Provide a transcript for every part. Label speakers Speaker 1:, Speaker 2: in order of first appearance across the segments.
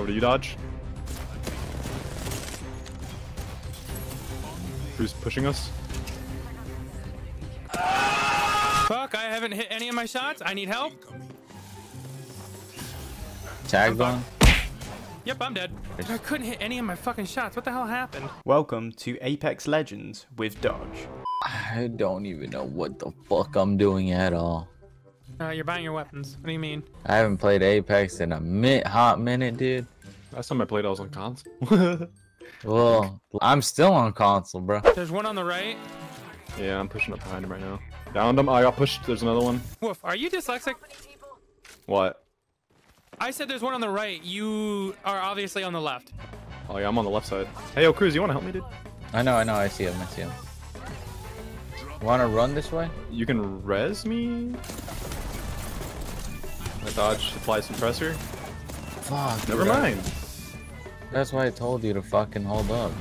Speaker 1: Over to you, Dodge. Who's pushing us?
Speaker 2: Fuck, I haven't hit any of my shots. I need help.
Speaker 3: Tag on.
Speaker 2: Yep, I'm dead. I couldn't hit any of my fucking shots. What the hell happened?
Speaker 4: Welcome to Apex Legends with Dodge.
Speaker 3: I don't even know what the fuck I'm doing at all.
Speaker 2: Uh, you're buying your weapons. What do you mean?
Speaker 3: I haven't played Apex in a minute, hot minute, dude.
Speaker 1: Last time I played, I was on console.
Speaker 3: Well, I'm still on console, bro.
Speaker 2: There's one on the right.
Speaker 1: yeah, I'm pushing up behind him right now. Downed him. I got pushed. There's another one.
Speaker 2: Woof, are you dyslexic?
Speaker 1: What?
Speaker 2: I said there's one on the right. You are obviously on the left.
Speaker 1: Oh yeah, I'm on the left side. Hey, yo, Cruz, you want to help me, dude?
Speaker 3: I know, I know, I see him, I see him. Wanna run this way?
Speaker 1: You can res me? I dodge, apply some pressure.
Speaker 3: Fuck.
Speaker 1: Never
Speaker 3: dude, I-
Speaker 1: mind.
Speaker 3: That's why I told you to fucking hold up.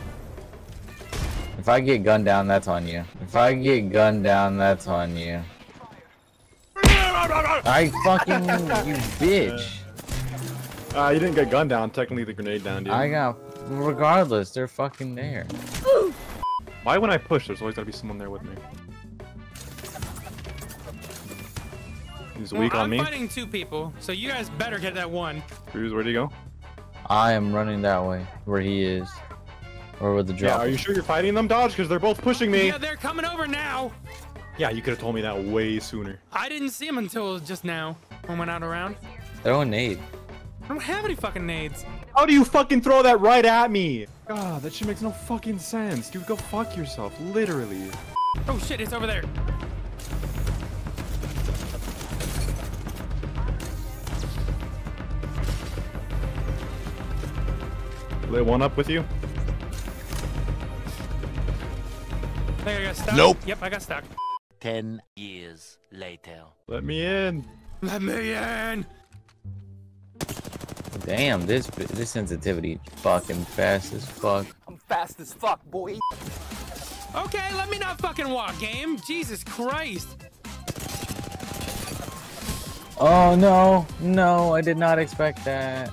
Speaker 3: If I get gunned down, that's on you. If I get gunned down, that's on you. I fucking, you bitch.
Speaker 1: Uh, you didn't get gunned down. Technically, the grenade down, dude.
Speaker 3: I got, regardless, they're fucking there.
Speaker 1: Why when I push, there's always gotta be someone there with me. He's
Speaker 2: Well,
Speaker 1: weak on
Speaker 2: I'm
Speaker 1: me.
Speaker 2: fighting two people, so you guys better get that one.
Speaker 1: Cruz, where'd he go?
Speaker 3: I am running that way, where he is. Or with the
Speaker 1: Yeah,
Speaker 3: drop
Speaker 1: are you sure you're fighting them, Dodge? Because they're both pushing me.
Speaker 2: Yeah, they're coming over now.
Speaker 1: Yeah, you could have told me that way sooner.
Speaker 2: I didn't see him until just now. When I went out around.
Speaker 3: Throw a nade.
Speaker 2: I don't have any fucking nades.
Speaker 1: How do you fucking throw that right at me? God, that shit makes no fucking sense. Dude, go fuck yourself. Literally.
Speaker 2: Oh shit, it's over there.
Speaker 1: Lit one up with you?
Speaker 2: I think I got stuck.
Speaker 5: Nope.
Speaker 2: Yep, I got stuck.
Speaker 5: Ten years later.
Speaker 1: Let me in.
Speaker 2: Let me in.
Speaker 3: Damn, this this sensitivity fucking fast as fuck. I'm fast as fuck, boy.
Speaker 2: Okay, let me not fucking walk, game. Jesus Christ.
Speaker 3: Oh no, no, I did not expect that.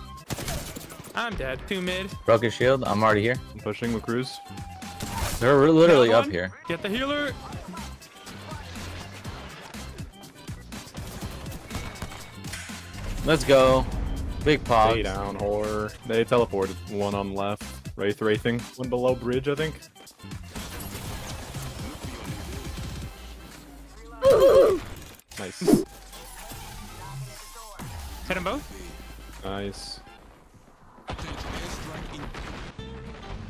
Speaker 2: I'm dead. Two mid.
Speaker 3: Broke his shield. I'm already here.
Speaker 1: I'm pushing with Cruz.
Speaker 3: They're literally up here.
Speaker 2: Get the healer.
Speaker 3: Let's go. Big
Speaker 1: Stay
Speaker 3: pop.
Speaker 1: down, whore. They teleported. One on left. Wraith wraithing. One below bridge, I think. Nice.
Speaker 2: Hit them both.
Speaker 1: Nice.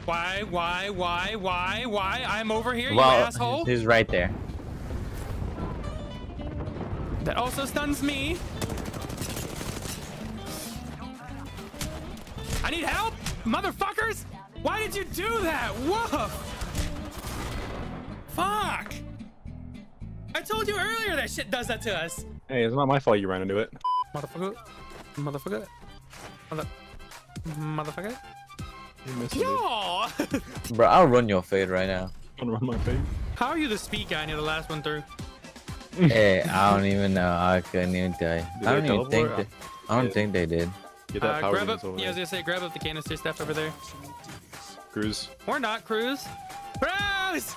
Speaker 2: Why, why, why, why, why? I'm over here, you
Speaker 3: Well,
Speaker 2: asshole.
Speaker 3: he's right there.
Speaker 2: That also stuns me. I need help, motherfuckers! Why did you do that? Whoa! Fuck! I told you earlier that shit does that to us.
Speaker 1: Hey, it's not my fault you ran into it.
Speaker 2: Motherfucker. Motherfucker. Mother. Motherfucker.
Speaker 1: You.
Speaker 2: Yo!
Speaker 3: Bro, I'll run your fade right now.
Speaker 1: I'm gonna run my face.
Speaker 2: How are you the speed guy and you're the last one through?
Speaker 3: hey, I don't even know. I couldn't even tell you.
Speaker 1: Did
Speaker 3: I don't even think
Speaker 1: teleport?
Speaker 3: that. I don't
Speaker 1: Yeah.
Speaker 3: think they did.
Speaker 1: Get that
Speaker 2: Uh,
Speaker 1: power
Speaker 2: grab up.
Speaker 1: over
Speaker 2: Yeah, I was gonna say, grab up the canister stuff over there.
Speaker 1: Cruz.
Speaker 2: Or not, Cruz. Cruz!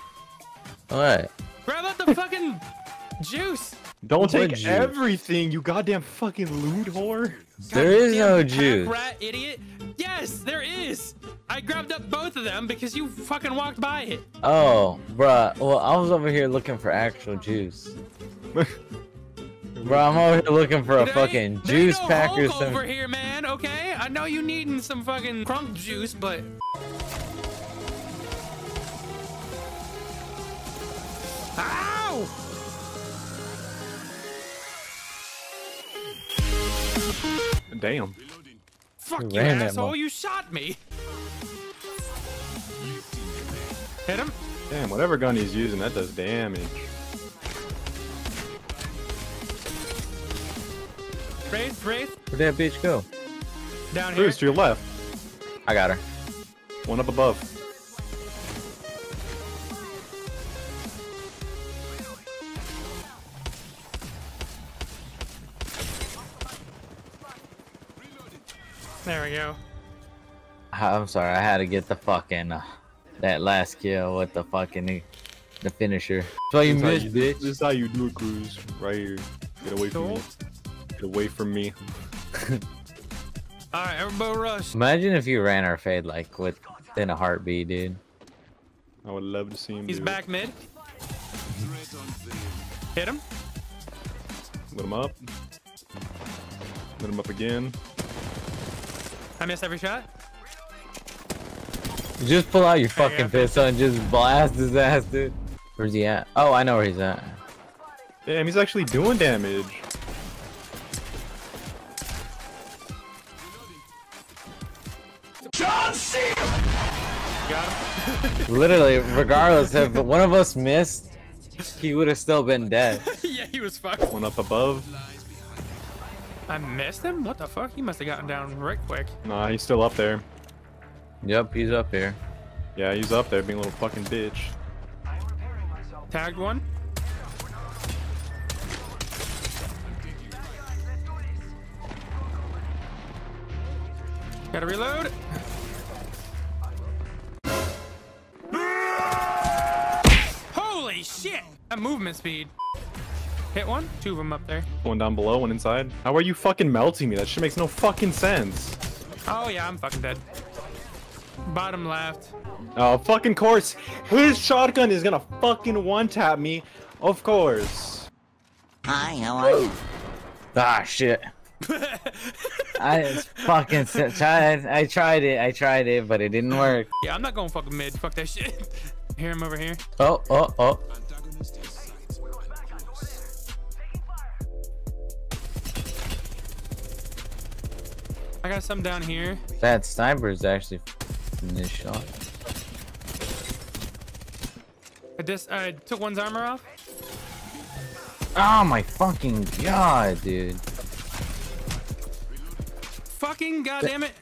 Speaker 3: What?
Speaker 2: Grab up the fucking juice.
Speaker 1: Don't
Speaker 3: What
Speaker 1: take
Speaker 3: juice?
Speaker 1: everything, you goddamn fucking loot whore.
Speaker 3: There is
Speaker 2: Goddamn
Speaker 3: no juice.
Speaker 2: Rat idiot. Yes, there is. I grabbed up both of them because you fucking walked by it.
Speaker 3: Oh, bruh. Well, I was over here looking for actual juice. Bro, I'm over here looking for a
Speaker 2: There
Speaker 3: fucking
Speaker 2: ain't- there ain't
Speaker 3: juice
Speaker 2: no
Speaker 3: pack or
Speaker 2: Hulk over here, man. Okay, I know you needing some fucking crunk juice, but. Ow!
Speaker 1: Damn.
Speaker 2: Fuck
Speaker 3: You
Speaker 2: you, asshole! You shot me. Hit him.
Speaker 1: Damn, whatever gun he's using, that does damage.
Speaker 2: Wraith, Wraith,
Speaker 3: Where'd that bitch go?
Speaker 2: down here.
Speaker 1: Cruz, to your left.
Speaker 3: I got her.
Speaker 1: One up above.
Speaker 2: There we go.
Speaker 3: I'm sorry, I had to get the fucking uh, that last kill with the fucking the finisher. That's why you
Speaker 1: This
Speaker 3: missed,
Speaker 1: you-
Speaker 3: bitch.
Speaker 1: This is how you do it, Cruz. Right here. Get away from me. Get away from me.
Speaker 2: All right, everybody rush.
Speaker 3: Imagine if you ran our fade like within a heartbeat, dude.
Speaker 1: I would love to see him.
Speaker 2: He's
Speaker 1: do it.
Speaker 2: back mid. Hit him.
Speaker 1: Lit him up. Lit him up again.
Speaker 2: I missed every shot.
Speaker 3: Just pull out your
Speaker 2: Hey,
Speaker 3: fucking
Speaker 2: yeah.
Speaker 3: pistol and just blast his ass, dude. Where's he at? Oh, I know where he's at.
Speaker 1: Damn, he's actually doing damage.
Speaker 2: Got him.
Speaker 3: Literally, regardless if one of us missed, he would have still been dead.
Speaker 2: yeah, he was fucked.
Speaker 1: One up above.
Speaker 2: I missed him? What the fuck? He must have gotten down right quick.
Speaker 1: Nah, he's still up there.
Speaker 3: Yep, he's up here.
Speaker 1: Yeah, he's up there being a little fucking bitch.
Speaker 2: Tagged one. Gotta reload. Holy shit! That movement speed. Hit one. Two of them up there.
Speaker 1: One down below, one inside. How are you fucking melting me? That shit makes no fucking sense.
Speaker 2: Oh yeah, I'm fucking dead. Bottom left.
Speaker 1: Oh, fucking course. His shotgun is gonna fucking one-tap me. Of course.
Speaker 5: Hi, how are you?
Speaker 3: Ah, shit. I fucking tried. I tried it. I tried it, but it didn't work.
Speaker 2: Yeah, I'm not going to fucking mid. Fuck that shit. Hear him over here.
Speaker 3: Oh, oh, oh.
Speaker 2: I got some down here.
Speaker 3: That sniper is actually in this shot.
Speaker 2: I just I took one's armor off.
Speaker 3: Oh my fucking god, dude.
Speaker 2: Fucking goddamn it.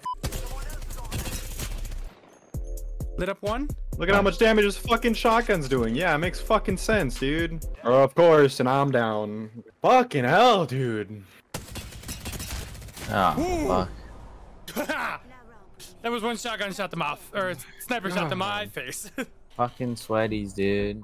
Speaker 2: Lit up one.
Speaker 1: Look at how much damage his fucking shotgun's doing. Yeah, it makes fucking sense, dude. Oh, of course, and I'm down. Fucking hell, dude.
Speaker 3: Oh, fuck.
Speaker 2: that was one shotgun shot them off, or sniper shot to oh my face.
Speaker 3: Fucking sweaties, dude.